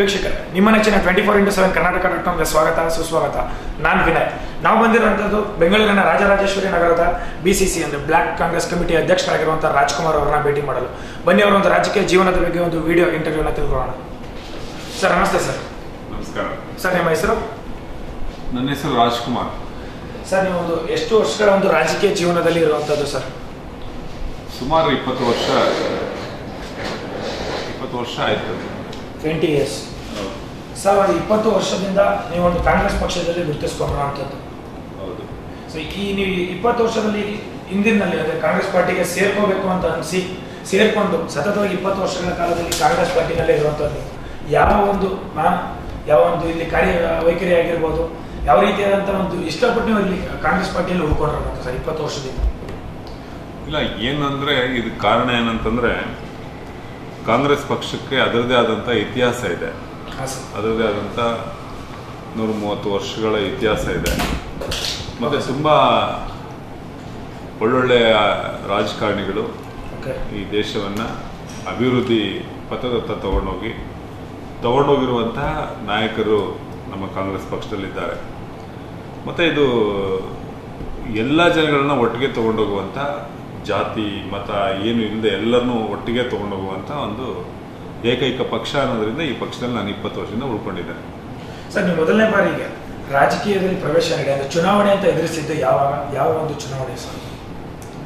ವೀಕ್ಷಕರೇ ನಿಮ್ಮ ನೆಚ್ಚಿನ twenty four into seven Karnataka dot ಕಾಮ್ಗೆ ಸ್ವಾಗತ ಸುಸ್ವಾಗತ. ನಾನು ವಿನಯ್. ನಾವು ಬಂದಿರುವಂಥದ್ದು ಬೆಂಗಳೂರಿನ ರಾಜರಾಜೇಶ್ವರಿ ನಗರದ ಬಿ ಸಿ ಸಿ ಅಂದರೆ ಬ್ಲಾಕ್ ಕಾಂಗ್ರೆಸ್ ಕಮಿಟಿ ಅಧ್ಯಕ್ಷರಾಗಿರುವಂಥ ರಾಜ್ಕುಮಾರ್ ಅವರನ್ನ ಭೇಟಿ ಮಾಡಲು ಬನ್ನಿ ಅವರ ಒಂದು ರಾಜಕೀಯ ಜೀವನದ ಬಗ್ಗೆ ಒಂದು ವಿಡಿಯೋ ಇಂಟರ್ವ್ಯೂನ ತಿಳ್ಕೊಳ್ಳೋಣ. ಸರ್ ನಮಸ್ತೆ ಸರ್. ನಮಸ್ಕಾರ. ಸರ್ ನಿಮ್ಮ ಹೆಸರು? ನನ್ನ ಹೆಸರು ರಾಜ್ಕುಮಾರ್. ಸರ್ ನೀವು ಒಂದು ಎಷ್ಟು ವರ್ಷಗಳ ಒಂದು ರಾಜಕೀಯ ಜೀವನದಲ್ಲಿ ಇರುವಂಥದ್ದು ಸರ್? ಸುಮಾರು ಇಪ್ಪತ್ತು ವರ್ಷ ಇಪ್ಪತ್ತು ವರ್ಷ ಆಯ್ತು. ಟ್ವೆಂಟಿ ಇಯರ್ಸ್ ಸರ್ ಒಂದು ಇಪ್ಪತ್ತು ವರ್ಷದಿಂದ ನೀವು ಒಂದು ಕಾಂಗ್ರೆಸ್ ಪಕ್ಷದಲ್ಲಿ ಗುರುತಿಸ್ಕೊಂಡಿರುವಂಥದ್ದು ಹೌದು. ಸೊ ಈ ನೀವು ಇಪ್ಪತ್ತು ವರ್ಷದಲ್ಲಿ ಹಿಂದಿನಲ್ಲಿ ಅಂದರೆ ಕಾಂಗ್ರೆಸ್ ಪಾರ್ಟಿಗೆ ಸೇರ್ಕೋಬೇಕು ಅಂತ ಅನಿಸಿ ಸೇರ್ಕೊಂಡು ಸತತವಾಗಿ ಇಪ್ಪತ್ತು ವರ್ಷಗಳ ಕಾಲದಲ್ಲಿ ಕಾಂಗ್ರೆಸ್ ಪಾರ್ಟಿನಲ್ಲೇ ಇರುವಂಥದ್ದು ಯಾವ ಒಂದು ಮ್ಯಾಮ್ ಯಾವ ಒಂದು ಇಲ್ಲಿ ಕಾರ್ಯ ವೈಖರಿ ಆಗಿರ್ಬೋದು ಯಾವ ರೀತಿಯಾದಂಥ ಒಂದು ಇಷ್ಟಪಟ್ಟು ನೀವು ಇಲ್ಲಿ ಕಾಂಗ್ರೆಸ್ ಪಾರ್ಟಿಯಲ್ಲಿ ಉಳ್ಕೊಂಡಿರಬೇಕು ಸರ್ ಇಪ್ಪತ್ತು ವರ್ಷದಿಂದ. ಇಲ್ಲ ಏನಂದ್ರೆ ಇದಕ್ಕೆ ಕಾರಣ ಏನಂತಂದ್ರೆ ಕಾಂಗ್ರೆಸ್ ಪಕ್ಷಕ್ಕೆ ಅದರದೇ ಆದಂಥ ಇತಿಹಾಸ ಇದೆ. ಅದರದೇ ಆದಂಥ ನೂರ ಮೂವತ್ತು ವರ್ಷಗಳ ಇತಿಹಾಸ ಇದೆ. ಮತ್ತೆ ತುಂಬಾ ಒಳ್ಳೊಳ್ಳೆಯ ರಾಜಕಾರಣಿಗಳು ಈ ದೇಶವನ್ನ ಅಭಿವೃದ್ಧಿ ಪಥದತ್ತ ತಗೊಂಡೋಗಿ ತಗೊಂಡೋಗಿರುವಂತಹ ನಾಯಕರು ನಮ್ಮ ಕಾಂಗ್ರೆಸ್ ಪಕ್ಷದಲ್ಲಿದ್ದಾರೆ. ಮತ್ತೆ ಇದು ಎಲ್ಲ ಜನಗಳನ್ನ ಒಟ್ಟಿಗೆ ತಗೊಂಡೋಗುವಂಥ ಜಾತಿ ಮತ ಏನು ಇಲ್ಲದೆ ಎಲ್ಲರನ್ನೂ ಒಟ್ಟಿಗೆ ತಗೊಂಡೋಗುವಂಥ ಒಂದು ಏಕೈಕ ಪಕ್ಷ ಅನ್ನೋದ್ರಿಂದ ಈ ಪಕ್ಷದಲ್ಲಿ ನಾನು ಇಪ್ಪತ್ತು ವರ್ಷದಿಂದ ಉಳ್ಕೊಂಡಿದ್ದೇನೆ. ಸರ್ ನೀವು ಮೊದಲನೇ ಬಾರಿಗೆ ರಾಜಕೀಯದಲ್ಲಿ ಪ್ರವೇಶ ನೀಡಿ ಅಂದರೆ ಚುನಾವಣೆ ಅಂತ ಎದುರಿಸಿದ್ದು ಯಾವಾಗ? ಯಾವ ಒಂದು ಚುನಾವಣೆ ಸರ್?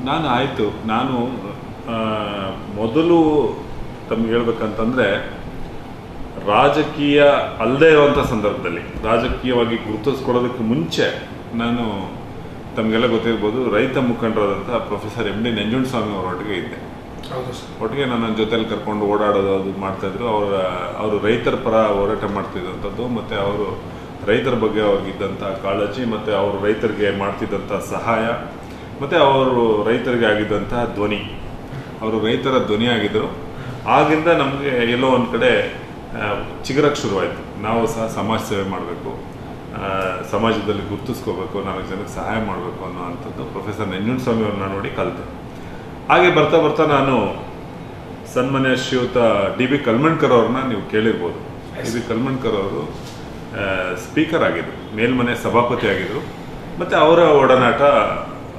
ನಾನು ಆಯಿತು. ನಾನು ಮೊದಲು ತಮ್ಗೆ ಹೇಳ್ಬೇಕಂತಂದರೆ ರಾಜಕೀಯ ಅಲ್ಲದೆ ಇರುವಂಥ ಸಂದರ್ಭದಲ್ಲಿ ರಾಜಕೀಯವಾಗಿ ಗುರುತಿಸ್ಕೊಳ್ಳೋದಕ್ಕೆ ಮುಂಚೆ ನಾನು ತಮಗೆಲ್ಲ ಗೊತ್ತಿರ್ಬೋದು ರೈತ ಮುಖಂಡರಾದಂಥ ಪ್ರೊಫೆಸರ್ ಎಂ ಡಿ ನಂಜುಂಡಸ್ವಾಮಿ ಅವರೊಟ್ಟಿಗೆ ಇದ್ದೆ. ಹೌದು ಸರ್. ಒಟ್ಟಿಗೆ ನನ್ನ ಜೊತೆಯಲ್ಲಿ ಕರ್ಕೊಂಡು ಓಡಾಡೋದು ಅದು ಮಾಡ್ತಾಯಿದ್ರು ಅವರ ಅವರು ರೈತರ ಪರ ಹೋರಾಟ ಮಾಡ್ತಿದ್ದಂಥದ್ದು ಮತ್ತು ಅವರು ರೈತರ ಬಗ್ಗೆ ಅವ್ರಿಗಿದ್ದಂಥ ಕಾಳಜಿ ಮತ್ತು ಅವರು ರೈತರಿಗೆ ಮಾಡ್ತಿದ್ದಂಥ ಸಹಾಯ ಮತ್ತು ಅವರು ರೈತರಿಗೆ ಆಗಿದ್ದಂಥ ಧ್ವನಿ. ಅವರು ರೈತರ ಧ್ವನಿ ಆಗಿದ್ದರು ಆಗಿಂದ ನಮಗೆ ಎಲ್ಲೋ ಒಂದು ಕಡೆ ಚಿಗುರಕ್ಕೆ ಶುರುವಾಯಿತು. ನಾವು ಸಹ ಸಮಾಜ ಸೇವೆ ಮಾಡಬೇಕು. ಸಮಾಜದಲ್ಲಿ ಗುರುತಿಸ್ಕೋಬೇಕು, ನಾಲ್ಕು ಜನಕ್ಕೆ ಸಹಾಯ ಮಾಡಬೇಕು ಅನ್ನೋ ಅಂಥದ್ದು ಪ್ರೊಫೆಸರ್ ನಂಜುಂಡಸ್ವಾಮಿ ಅವ್ರನ್ನ ನೋಡಿ ಕಲಿತೆ. ಹಾಗೆ ಬರ್ತಾ ಬರ್ತಾ ನಾನು ಸನ್ಮಾನ್ಯ ಶ್ರೀಯುತ ಡಿ ಬಿ ಕಲ್ಮಣ್ಕರ್ ಅವ್ರನ್ನ ನೀವು ಕೇಳಿರ್ಬೋದು. ಡಿ ಬಿ ಕಲ್ಮಣ್ಕರ್ ಅವರು ಸ್ಪೀಕರ್ ಆಗಿದ್ರು, ಮೇಲ್ಮನೆ ಸಭಾಪತಿ ಆಗಿದ್ರು, ಮತ್ತು ಅವರ ಒಡನಾಟ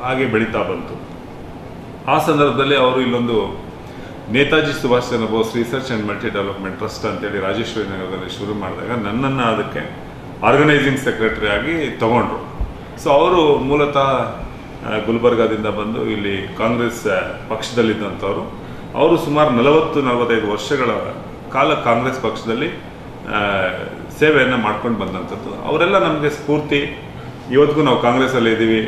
ಹಾಗೆ ಬೆಳೀತಾ ಬಂತು. ಆ ಸಂದರ್ಭದಲ್ಲಿ ಅವರು ಇಲ್ಲೊಂದು Netaji Subhash Chandra Bose research and multi development trust ಅಂತೇಳಿ ರಾಜೇಶ್ವರಿ ನಗರದಲ್ಲಿ ಶುರು ಮಾಡಿದಾಗ ನನ್ನನ್ನು ಅದಕ್ಕೆ ಆರ್ಗನೈಸಿಂಗ್ ಸೆಕ್ರೆಟರಿ ಆಗಿ ತಗೊಂಡ್ರು. ಸೊ ಅವರು ಮೂಲತಃ ಗುಲ್ಬರ್ಗಾದಿಂದ ಬಂದು ಇಲ್ಲಿ ಕಾಂಗ್ರೆಸ್ ಪಕ್ಷದಲ್ಲಿದ್ದಂಥವ್ರು. ಅವರು ಸುಮಾರು ನಲವತ್ತು, ನಲವತ್ತೈದು ವರ್ಷಗಳ ಕಾಲ ಕಾಂಗ್ರೆಸ್ ಪಕ್ಷದಲ್ಲಿ ಸೇವೆಯನ್ನು ಮಾಡ್ಕೊಂಡು ಬಂದಂಥದ್ದು. ಅವರೆಲ್ಲ ನಮಗೆ ಸ್ಫೂರ್ತಿ. ಇವತ್ತಿಗೂ ನಾವು ಕಾಂಗ್ರೆಸ್ಸಲ್ಲಿ ಇದ್ದೀವಿ.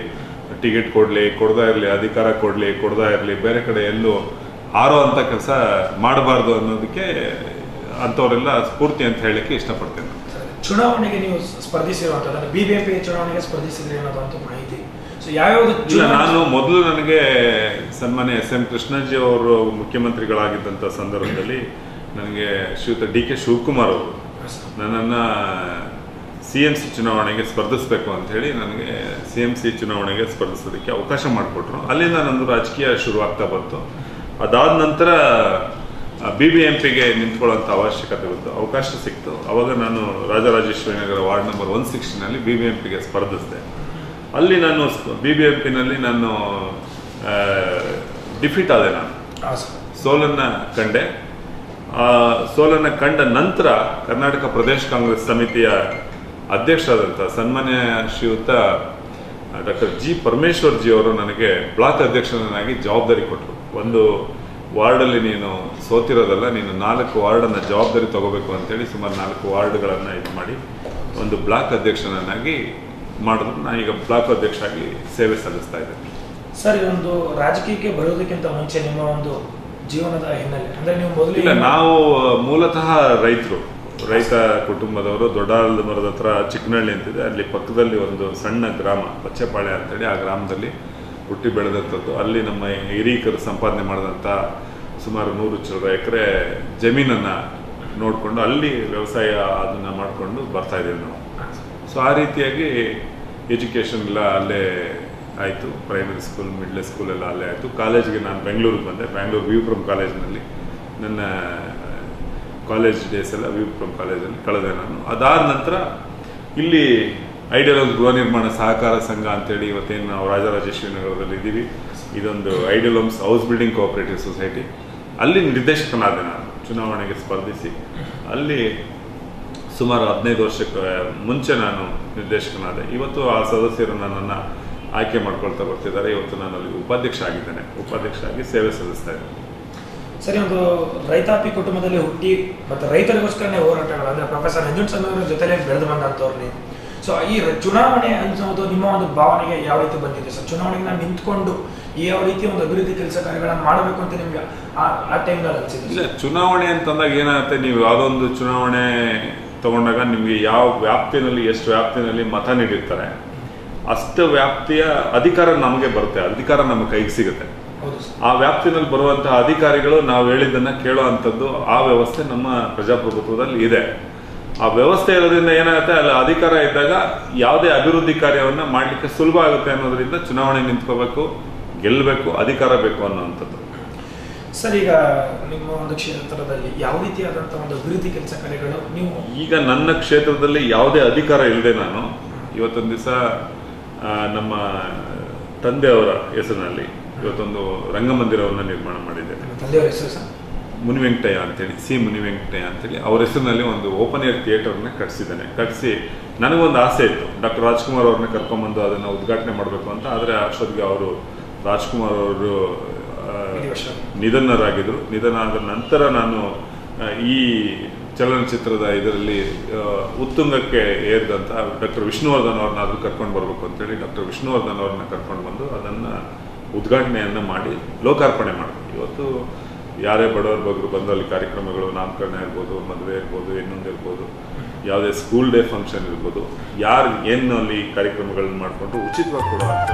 ಟಿಕೆಟ್ ಕೊಡಲಿ, ಕೊಡ್ದಾ ಇರಲಿ, ಅಧಿಕಾರ ಕೊಡಲಿ, ಕೊಡ್ದಾ ಇರಲಿ, ಬೇರೆ ಕಡೆ ಎಲ್ಲೂ ಆರೋ ಅಂತ ಕೆಲಸ ಮಾಡಬಾರ್ದು ಅನ್ನೋದಕ್ಕೆ ಅಂಥವರೆಲ್ಲ ಸ್ಫೂರ್ತಿ ಅಂತ ಹೇಳಲಿಕ್ಕೆ ಇಷ್ಟಪಡ್ತೇನೆ. ಚುನಾವಣೆಗೆ ನೀವು ಸ್ಪರ್ಧಿಸಿರುವಂಥದ್ದು ಬಿ ಬಿ ಎಂ ಪಿ ಚುನಾವಣೆಗೆ ಸ್ಪರ್ಧಿಸಿದ್ರೆ ಅನ್ನೋದು ಅಂತ ಮಾಹಿತಿ. ಸೊ ಯಾವ್ಯಾವ್ದು ಇಲ್ಲ ನಾನು ಮೊದಲು ನನಗೆ ಸನ್ಮಾನ್ಯ ಎಸ್ ಎಂ ಕೃಷ್ಣಜಿ ಅವರು ಮುಖ್ಯಮಂತ್ರಿಗಳಾಗಿದ್ದಂಥ ಸಂದರ್ಭದಲ್ಲಿ ನನಗೆ ಶ್ರೀಯುತ ಡಿ ಕೆ ಶಿವಕುಮಾರ್ ಅವರು ನನ್ನನ್ನು ಸಿ ಎಂ ಸಿ ಚುನಾವಣೆಗೆ ಸ್ಪರ್ಧಿಸಬೇಕು ಅಂತ ಹೇಳಿ ನನಗೆ ಸಿ ಎಂ ಸಿ ಚುನಾವಣೆಗೆ ಸ್ಪರ್ಧಿಸೋದಕ್ಕೆ ಅವಕಾಶ ಮಾಡಿಕೊಟ್ರು. ಅಲ್ಲಿಂದ ನಂದು ರಾಜಕೀಯ ಶುರುವಾಗ್ತಾ ಬಂತು. ಅದಾದ ನಂತರ ಬಿ ಬಿ ಎಂ ಪಿಗೆ ನಿಂತ್ಕೊಳ್ಳೋಂಥ ಅವಶ್ಯಕತೆ ಬಂತು ಅವಕಾಶ ಸಿಕ್ತು. ಅವಾಗ ನಾನು Rajarajeshwari Nagar ward number one ಸಿಕ್ಸ್ಟಿನಲ್ಲಿ B B M ಪಿಗೆ ಸ್ಪರ್ಧಿಸಿದೆ. ಅಲ್ಲಿ ನಾನು ಬಿ ಬಿ ಎಂ ಪಿನಲ್ಲಿ ನಾನು ಡಿಫೀಟ್ ಆದೆ ನಾನು. ಸೋಲನ್ನ ಕಂಡೆ. ಆ ಸೋಲನ್ನ ಕಂಡ ನಂತರ ಕರ್ನಾಟಕ ಪ್ರದೇಶ ಕಾಂಗ್ರೆಸ್ ಸಮಿತಿಯ ಅಧ್ಯಕ್ಷರಾದಂಥ ಸನ್ಮಾನ್ಯ ಶ್ರೀಯುತ ಡಾಕ್ಟರ್ ಜಿ ಪರಮೇಶ್ವರ್ ಜಿ ಅವರು ನನಗೆ ಬ್ಲಾಕ್ ಅಧ್ಯಕ್ಷರನ್ನಾಗಿ ಜವಾಬ್ದಾರಿ ಕೊಟ್ಟರು ಒಂದು ವಾರ್ಡಲ್ಲಿ ನೀನು ಸೋತಿರೋದಲ್ಲ ನೀನು ನಾಲ್ಕು ವಾರ್ಡನ್ನು ಜವಾಬ್ದಾರಿ ತಗೋಬೇಕು ಅಂತೇಳಿ ಸುಮಾರು ನಾಲ್ಕು ವಾರ್ಡ್ಗಳನ್ನು ಇದು ಮಾಡಿ ಒಂದು ಬ್ಲಾಕ್ ಅಧ್ಯಕ್ಷನನ್ನಾಗಿ ಮಾಡಿದ್ರು ನಾನು ಈಗ ಬ್ಲಾಕ್ ಅಧ್ಯಕ್ಷ ಆಗಿ ಸೇವೆ ಸಲ್ಲಿಸ್ತಾ ಇದ್ದೇನೆ. ಸರ್ ಈ ಒಂದು ರಾಜಕೀಯಕ್ಕೆ ಬರೋದಕ್ಕಿಂತ ಮುಂಚೆ ನಿಮ್ಮ ಒಂದು ಜೀವನದ ಹಿನ್ನೆಲೆ. ಅಂದ್ರೆ ನೀವು ಮೊದಲು ಇಲ್ಲ ನಾವು ಮೂಲತಃ ರೈತರು. ರೈತ ಕುಟುಂಬದವರು ದೊಡ್ಡ ಮರದ ಹತ್ರ ಚಿಕ್ಕನಹಳ್ಳಿ ಅಂತಿದೆ. ಅಲ್ಲಿ ಪಕ್ಕದಲ್ಲಿ ಒಂದು ಸಣ್ಣ ಗ್ರಾಮ ಪಚ್ಚೆಪಾಳೆ ಅಂತೇಳಿ ಆ ಗ್ರಾಮದಲ್ಲಿ ಹುಟ್ಟಿ ಬೆಳೆದಂಥದ್ದು. ಅಲ್ಲಿ ನಮ್ಮ ಹಿರೀಕರು ಸಂಪಾದನೆ ಮಾಡಿದಂಥ ಸುಮಾರು ನೂರು ಚೂರ ಎಕರೆ ಜಮೀನನ್ನು ನೋಡಿಕೊಂಡು ಅಲ್ಲಿ ವ್ಯವಸಾಯ ಅದನ್ನು ಮಾಡಿಕೊಂಡು ಬರ್ತಾ ಇದ್ದೀವಿ ನಾವು. ಸೊ ಆ ರೀತಿಯಾಗಿ ಎಜುಕೇಷನ್ ಎಲ್ಲ ಅಲ್ಲೇ ಆಯಿತು. ಪ್ರೈಮರಿ ಸ್ಕೂಲ್ ಮಿಡ್ಲ್ ಸ್ಕೂಲ್ ಎಲ್ಲ ಅಲ್ಲೇ ಆಯಿತು. ಕಾಲೇಜಿಗೆ ನಾನು ಬೆಂಗಳೂರಿಗೆ ಬಂದೆ. ಬ್ಯಾಂಗ್ಳೂರು ವಿ ಫ್ರಮ್ ಕಾಲೇಜಿನಲ್ಲಿ ನನ್ನ ಕಾಲೇಜ್ ಡೇಸ್ ಎಲ್ಲ ವಿಪ್ರಮ್ ಕಾಲೇಜಲ್ಲಿ ಕಳೆದೆ ನಾನು. ಅದಾದ ನಂತರ ಇಲ್ಲಿ ಐಡಿಯಲ್ ಗೃಹ ನಿರ್ಮಾಣ ಸಹಕಾರ ಸಂಘ ಅಂತೇಳಿ ಇವತ್ತೇನು ನಾವು ರಾಜರಾಜೇಶ್ವರಿ ನಗರದಲ್ಲಿ ಇದ್ದೀವಿ. ಇದೊಂದು ideal homes house building cooperative society. ಅಲ್ಲಿ ನಿರ್ದೇಶಕನಾದೆ ನಾನು, ಚುನಾವಣೆಗೆ ಸ್ಪರ್ಧಿಸಿ. ಅಲ್ಲಿ ಸುಮಾರು ಹದಿನೈದು ವರ್ಷಕ್ಕೆ ಮುಂಚೆ ನಾನು ನಿರ್ದೇಶಕನಾದೆ. ಇವತ್ತು ಆ ಸದಸ್ಯರು ನನ್ನನ್ನು ಆಯ್ಕೆ ಮಾಡ್ಕೊಳ್ತಾ ಬರ್ತಿದ್ದಾರೆ. ಇವತ್ತು ನಾನು ಅಲ್ಲಿ ಉಪಾಧ್ಯಕ್ಷ ಆಗಿದ್ದೇನೆ. ಉಪಾಧ್ಯಕ್ಷ ಆಗಿ ಸೇವೆ ಸಲ್ಲಿಸ್ತಾ ಇದ್ದೇನೆ. ಸರಿ, ಒಂದು ರೈತಾಪಿ ಕುಟುಂಬದಲ್ಲಿ ಹುಟ್ಟಿ, ಮತ್ತು ರೈತರಿಗೋಸ್ಕರನೇ ಹೋರಾಟಗಳು. ಅಂದರೆ ಪ್ರೊಫೆಸರ್ ನಂಜುಂಡಸ್ವಾಮಿ ಅವರ ಜೊತೆಲೇ ಬೆಳೆದು ಬಂದಂಥವ್ರು ನೀವು. ಸೊ ಈ ಚುನಾವಣೆ ಅನ್ನೋದು ನಿಮ್ಮ ಒಂದು ಭಾವನೆಗೆ ಯಾವ ರೀತಿ ಬಂದಿದೆ? ಸರ್ ಚುನಾವಣೆಗೆ ನಾನು ನಿಂತ್ಕೊಂಡು ಯಾವ ರೀತಿ ಒಂದು ಅಭಿವೃದ್ಧಿ ಕೆಲಸ ಕಾರ್ಯಗಳನ್ನು ಮಾಡಬೇಕು ಅಂತ ನಿಮ್ಗೆ ಆ- ಆ ಟೈಮ್ನಲ್ಲಿ ಅನಿಸಿದೆ? ಇಲ್ಲ ಚುನಾವಣೆ ಅಂತಂದಾಗ ಏನಾಗುತ್ತೆ? ನೀವು ಯಾವುದೊಂದು ಚುನಾವಣೆ ತಗೊಂಡಾಗ ನಿಮಗೆ ಯಾವ ವ್ಯಾಪ್ತಿನಲ್ಲಿ ಎಷ್ಟು ವ್ಯಾಪ್ತಿನಲ್ಲಿ ಮತ ನೀಡಿರ್ತಾರೆ ಅಷ್ಟು ವ್ಯಾಪ್ತಿಯ ಅಧಿಕಾರ ನಮಗೆ ಬರುತ್ತೆ. ಅಧಿಕಾರ ನಮ್ಮ ಕೈಗೆ ಸಿಗುತ್ತೆ. ಆ ವ್ಯಾಪ್ತಿನಲ್ಲಿ ಬರುವಂತಹ ಅಧಿಕಾರಿಗಳು ನಾವು ಹೇಳಿದ್ದನ್ನ ಕೇಳೋ ಅಂಥದ್ದು ಆ ವ್ಯವಸ್ಥೆ ನಮ್ಮ ಪ್ರಜಾಪ್ರಭುತ್ವದಲ್ಲಿ ಇದೆ. ಆ ವ್ಯವಸ್ಥೆ ಇರೋದ್ರಿಂದ ಏನಾಗುತ್ತೆ? ಅಲ್ಲಿ ಅಧಿಕಾರ ಇದ್ದಾಗ ಯಾವುದೇ ಅಭಿವೃದ್ಧಿ ಕಾರ್ಯವನ್ನ ಮಾಡಲಿಕ್ಕೆ ಸುಲಭ ಆಗುತ್ತೆ ಅನ್ನೋದ್ರಿಂದ ಚುನಾವಣೆ ನಿಂತ್ಕೋಬೇಕು ಗೆಲ್ಲಬೇಕು ಅಧಿಕಾರ ಬೇಕು ಅನ್ನೋವಂಥದ್ದು. ಸರ್ ಈಗ ನಿಮ್ಮ ಒಂದು ಕ್ಷೇತ್ರದಲ್ಲಿ ಯಾವ ರೀತಿಯಾದಂಥ ಒಂದು ಅಭಿವೃದ್ಧಿ ಕೆಲಸ ಕಾರ್ಯಗಳು ನೀವು ಈಗ ನನ್ನ ಕ್ಷೇತ್ರದಲ್ಲಿ ಯಾವುದೇ ಅಧಿಕಾರ ಇಲ್ಲದೆ ನಾನು ಇವತ್ತೊಂದು ದಿವಸ ನಮ್ಮ ತಂದೆಯವರ ಹೆಸರಿನಲ್ಲಿ ಇವತ್ತೊಂದು ರಂಗಮಂದಿರವನ್ನು ನಿರ್ಮಾಣ ಮಾಡಿದ್ದೇನೆ. ತಂದೆಯವರ ಹೆಸರು ಸರ್? ಮುನಿವೆಂಕಟಯ್ಯ ಅಂತೇಳಿ, ಸಿ. ಮುನಿವೆಂಕಟಯ್ಯ ಅಂತೇಳಿ, ಅವ್ರ ಹೆಸರಿನಲ್ಲಿ ಒಂದು ಓಪನ್ ಏರ್ ಥಿಯೇಟರ್ನ ಕಟ್ಸಿದ್ದಾನೆ. ಕಟ್ಸಿ, ನನಗೊಂದು ಆಸೆ ಇತ್ತು. ಡಾಕ್ಟರ್ ರಾಜ್ಕುಮಾರ್ ಅವ್ರನ್ನ ಕರ್ಕೊಂಬಂದು ಅದನ್ನು ಉದ್ಘಾಟನೆ ಮಾಡಬೇಕು ಅಂತ, ಆದರೆ ಅಷ್ಟೊತ್ತಿಗೆ ಅವರು ರಾಜ್ಕುಮಾರ್ ಅವರು ನಿಧನರಾಗಿದ್ರು. ನಿಧನ ಆದ ನಂತರ ನಾನು ಈ ಚಲನಚಿತ್ರದ ಇದರಲ್ಲಿ ಉತ್ತುಂಗಕ್ಕೆ ಏರಿದಂಥ ಡಾಕ್ಟರ್ ವಿಷ್ಣುವರ್ಧನ್ ಅವ್ರನ್ನ ಅದು ಕರ್ಕೊಂಡು ಬರಬೇಕು ಅಂತೇಳಿ ಡಾಕ್ಟರ್ ವಿಷ್ಣುವರ್ಧನ್ ಅವ್ರನ್ನ ಕರ್ಕೊಂಡು ಬಂದು ಅದನ್ನ ಉದ್ಘಾಟನೆಯನ್ನ ಮಾಡಿ ಲೋಕಾರ್ಪಣೆ ಮಾಡಿದ್ರು ಇವತ್ತು ಯಾರೇ ಬಡವರ ಬಗ್ಗೆ ಬಂದು ಅಲ್ಲಿ ಕಾರ್ಯಕ್ರಮಗಳು ನಾಮಕರಣ ಇರ್ಬೋದು, ಮದುವೆ ಇರ್ಬೋದು, ಇನ್ನೊಂದು ಇರ್ಬೋದು, ಯಾವುದೇ ಸ್ಕೂಲ್ ಡೇ ಫಂಕ್ಷನ್ ಇರ್ಬೋದು, ಯಾರು ಏನು ಅಲ್ಲಿ ಕಾರ್ಯಕ್ರಮಗಳನ್ನ ಮಾಡಿಕೊಂಡು ಉಚಿತವಾಗಿ ಕೊಡುವಂಥ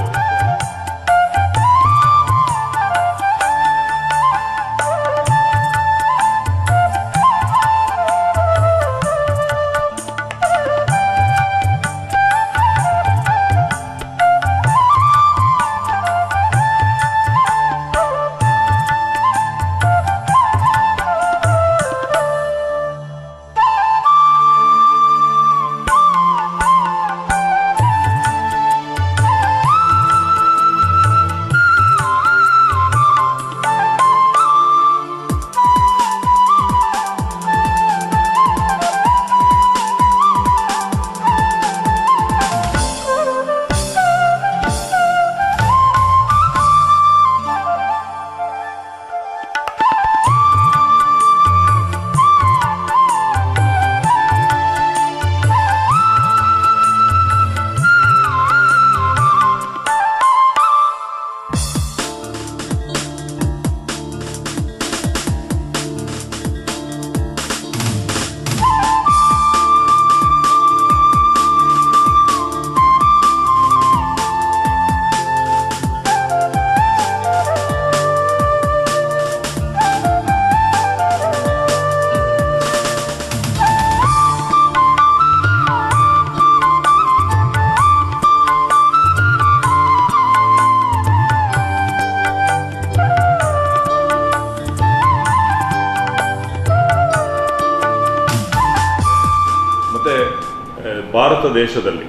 ದೇಶದಲ್ಲಿ,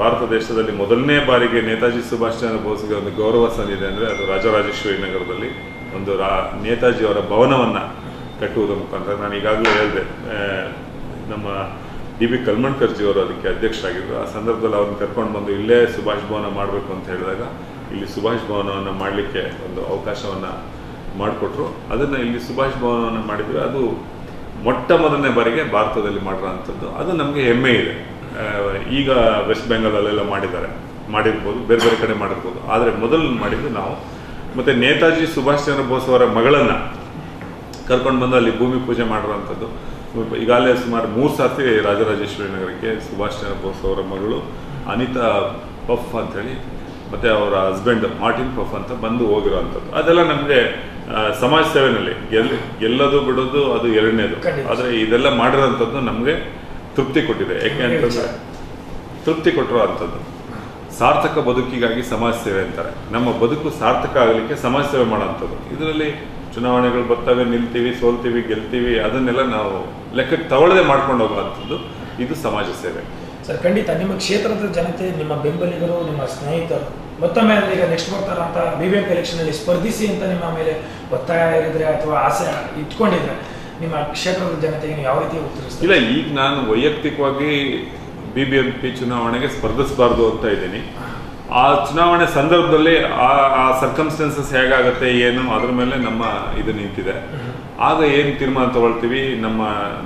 ಭಾರತ ದೇಶದಲ್ಲಿ ಮೊದಲನೇ ಬಾರಿಗೆ ನೇತಾಜಿ ಸುಭಾಷ್ ಚಂದ್ರ ಬೋಸ್ಗೆ ಒಂದು ಗೌರವ ಸಂದಿದೆ ಅಂದರೆ ಅದು ರಾಜರಾಜೇಶ್ವರಿ ನಗರದಲ್ಲಿ ಒಂದು ರಾ, ನೇತಾಜಿ ಅವರ ಭವನವನ್ನ ಕಟ್ಟುವುದರ ಮುಖಾಂತರ ನಾನು ಈಗಾಗಲೇ ಹೇಳಿದೆ. ನಮ್ಮ ಡಿ ಬಿ ಕಲ್ಮಣ್ಕರ್ ಅವರು ಅದಕ್ಕೆ ಅಧ್ಯಕ್ಷರಾಗಿದ್ದರು ಆ ಸಂದರ್ಭದಲ್ಲಿ ಅವ್ರನ್ನ ಕರ್ಕೊಂಡು ಬಂದು ಇಲ್ಲೇ ಸುಭಾಷ್ ಭವನ ಮಾಡಬೇಕು ಅಂತ ಹೇಳಿದಾಗ ಇಲ್ಲಿ ಸುಭಾಷ್ ಭವನವನ್ನು ಮಾಡಲಿಕ್ಕೆ ಒಂದು ಅವಕಾಶವನ್ನು ಮಾಡಿಕೊಟ್ರು. ಅದನ್ನು ಇಲ್ಲಿ ಸುಭಾಷ್ ಭವನವನ್ನು ಮಾಡಿದರೆ ಅದು ಮೊಟ್ಟ ಮೊದಲನೇ ಬಾರಿಗೆ ಭಾರತದಲ್ಲಿ ಮಾಡಿರೋ ಅಂಥದ್ದು ಅದು ನಮಗೆ ಹೆಮ್ಮೆ ಇದೆ. ಈಗ ವೆಸ್ಟ್ ಬೆಂಗಾಲಲ್ಲೆಲ್ಲ ಮಾಡಿದ್ದಾರೆ. ಮಾಡಿರ್ಬೋದು ಬೇರೆ ಬೇರೆ ಕಡೆ ಮಾಡಿರ್ಬೋದು. ಆದರೆ ಮೊದಲು ಮಾಡಿದ್ದು ನಾವು ಮತ್ತೆ ನೇತಾಜಿ ಸುಭಾಷ್ ಚಂದ್ರ ಬೋಸ್ ಅವರ ಮಗಳನ್ನ ಕರ್ಕೊಂಡು ಬಂದು ಅಲ್ಲಿ ಭೂಮಿ ಪೂಜೆ ಮಾಡಿರೋವಂಥದ್ದು. ಈಗಾಗಲೇ ಸುಮಾರು ಮೂರು ಸರ್ತಿ ರಾಜರಾಜೇಶ್ವರಿ ನಗರಕ್ಕೆ ಸುಭಾಷ್ ಚಂದ್ರ ಬೋಸ್ ಅವರ ಮಗಳು ಅನಿತಾ ಪಫ್ ಅಂತೇಳಿ ಮತ್ತೆ ಅವರ ಹಸ್ಬೆಂಡ್ ಮಾರ್ಟಿನ್ ಪಫ್ ಅಂತ ಬಂದು ಹೋಗಿರೋಂಥದ್ದು ಅದೆಲ್ಲ ನಮಗೆ ಸಮಾಜ ಸೇವೆನಲ್ಲಿ ಗೆಲ್ ಗೆಲ್ಲೋದು ಬಿಡೋದು ಅದು ಎರಡನೇದು. ಆದರೆ ಇದೆಲ್ಲ ಮಾಡಿರೋಂಥದ್ದು ನಮಗೆ ತೃಪ್ತಿ ಕೊಟ್ಟಿದೆ. ಯಾಕೆ ಅಂತಂದ್ರೆ ತೃಪ್ತಿ ಕೊಟ್ಟಿರೋ ಅಂಥದ್ದು. ಸಾರ್ಥಕ ಬದುಕಿಗಾಗಿ ಸಮಾಜ ಸೇವೆ ಅಂತಾರೆ. ನಮ್ಮ ಬದುಕು ಸಾರ್ಥಕ ಆಗಲಿಕ್ಕೆ ಸಮಾಜ ಸೇವೆ ಮಾಡೋಂಥದ್ದು. ಇದರಲ್ಲಿ ಚುನಾವಣೆಗಳು ಬರ್ತವೆ, ನಿಲ್ತೀವಿ, ಸೋಲ್ತೀವಿ, ಗೆಲ್ತೀವಿ, ಅದನ್ನೆಲ್ಲ ನಾವು ಲೆಕ್ಕಕ್ಕೆ ತಗೊಳ್ಳದೆ ಮಾಡ್ಕೊಂಡು ಹೋಗುವಂಥದ್ದು ಇದು ಸಮಾಜ ಸೇವೆ. ಸರ್, ಖಂಡಿತ ನಿಮ್ಮ ಕ್ಷೇತ್ರದ ಜನತೆ, ನಿಮ್ಮ ಬೆಂಬಲಿಗರು, ನಿಮ್ಮ ಸ್ನೇಹಿತರು, ಮತ್ತೊಮ್ಮೆ ಈಗ ನೆಕ್ಸ್ಟ್ ಬರ್ತಾರಂತ ಬಿ ಬಿ ಎಂ ಸ್ಪರ್ಧಿಸಿ ಅಂತ ನಿಮ್ಮ ಮೇಲೆ ಒತ್ತಾಯ ಇದ್ರೆ ಅಥವಾ ಆಸೆ ಇಟ್ಕೊಂಡಿದ್ರೆ ನಿಮ್ಮ ಕ್ಷೇತ್ರದ ಜನತೆಗೆ ಯಾವ ರೀತಿ ಉತ್ತರಿಸ್ತೀರಿ? ಇಲ್ಲ ಈಗ ನಾನು ವೈಯಕ್ತಿಕವಾಗಿ ಬಿ ಬಿ ಎಂ ಪಿ ಚುನಾವಣೆಗೆ ಸ್ಪರ್ಧಿಸಬಾರ್ದು ಅಂತ ಇದ್ದೀನಿ. ಆ ಚುನಾವಣೆ ಸಂದರ್ಭದಲ್ಲಿ ಆ ಆ ಸರ್ಕಮ್ಸ್ಟೆನ್ಸಸ್ ಹೇಗಾಗುತ್ತೆ ಏನು ಅದ್ರ ಮೇಲೆ ನಮ್ಮ ಇದು ನಿಂತಿದೆ. ಆಗ ಏನು ತೀರ್ಮಾನ ತಗೊಳ್ತೀವಿ? ನಮ್ಮ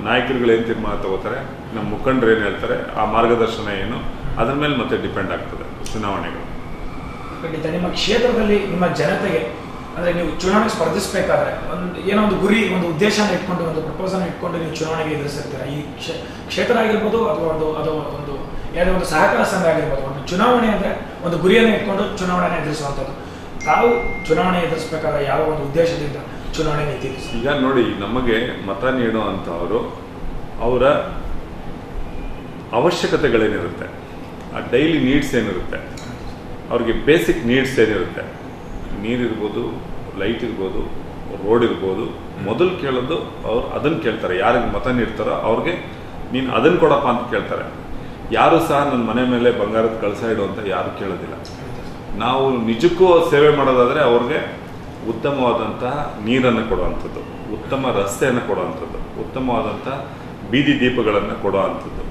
ನಾಯಕರುಗಳು ಏನು ತೀರ್ಮಾನ ತಗೋತಾರೆ? ನಮ್ಮ ಮುಖಂಡರು ಏನು ಹೇಳ್ತಾರೆ? ಆ ಮಾರ್ಗದರ್ಶನ ಏನು? ಅದ್ರ ಮೇಲೆ ಮತ್ತೆ ಡಿಪೆಂಡ್ ಆಗ್ತದೆ ಚುನಾವಣೆಗಳು. ಖಂಡಿತ. ನಿಮ್ಮ ಕ್ಷೇತ್ರದಲ್ಲಿ ನಿಮ್ಮ ಜನತೆಗೆ ಅಂದ್ರೆ ನೀವು ಚುನಾವಣೆಗೆ ಸ್ಪರ್ಧಿಸಬೇಕಾದ್ರೆ ಒಂದು ಏನೋ ಒಂದು ಗುರಿ, ಒಂದು ಉದ್ದೇಶನ ಇಟ್ಕೊಂಡು, ಒಂದು ಪ್ರಪೋಸಲ್ ಇಟ್ಕೊಂಡು ನೀವು ಚುನಾವಣೆಗೆ ಎದುರಿಸಿರ್ತೀರ? ಈ ಕ್ಷೇತ್ರ ಆಗಿರ್ಬೋದು ಅಥವಾ ಒಂದು, ಅದು ಒಂದು, ಯಾವುದೇ ಒಂದು ಸಹಕಾರ ಸಂಘ ಆಗಿರ್ಬೋದು, ಒಂದು ಚುನಾವಣೆ ಅಂದ್ರೆ ಒಂದು ಗುರಿಯನ್ನು ಇಟ್ಕೊಂಡು ಚುನಾವಣೆ ಎದುರಿಸುವಂಥದ್ದು. ತಾವು ಚುನಾವಣೆ ಎದುರಿಸಬೇಕಾದ ಯಾವ ಒಂದು ಉದ್ದೇಶದಿಂದ ಚುನಾವಣೆ ಎದುರಿಸಿ ಈಗ ನೋಡಿ, ನಮಗೆ ಮತ ನೀಡುವಂಥವರು ಅವರ ಅವಶ್ಯಕತೆಗಳೇನಿರುತ್ತೆ, ಆ ಡೈಲಿ ನೀಡ್ಸ್ ಏನಿರುತ್ತೆ, ಅವ್ರಿಗೆ ಬೇಸಿಕ್ ನೀಡ್ಸ್ ಏನಿರುತ್ತೆ ನೀರಿರ್ಬೋದು ಲೈಟ್ ಇರ್ಬೋದು ರೋಡ್ ಇರ್ಬೋದು. ಮೊದಲು ಕೇಳೋದು ಅವ್ರು ಅದನ್ನು ಕೇಳ್ತಾರೆ. ಯಾರಿಗೆ ಮತ ನೀಡ್ತಾರೋ ಅವ್ರಿಗೆ ನೀನು ಅದನ್ನು ಕೊಡಪ್ಪ ಅಂತ ಕೇಳ್ತಾರೆ. ಯಾರು ಸಹ ನನ್ನ ಮನೆ ಮೇಲೆ ಬಂಗಾರದ ಕಳಸ ಇಡು ಅಂತ ಯಾರು ಕೇಳೋದಿಲ್ಲ. ನಾವು ನಿಜಕ್ಕೂ ಸೇವೆ ಮಾಡೋದಾದರೆ ಅವ್ರಿಗೆ ಉತ್ತಮವಾದಂತಹ ನೀರನ್ನು ಕೊಡುವಂಥದ್ದು ಉತ್ತಮ ರಸ್ತೆಯನ್ನು ಕೊಡುವಂಥದ್ದು ಉತ್ತಮವಾದಂಥ ಬೀದಿ ದೀಪಗಳನ್ನು ಕೊಡುವಂಥದ್ದು.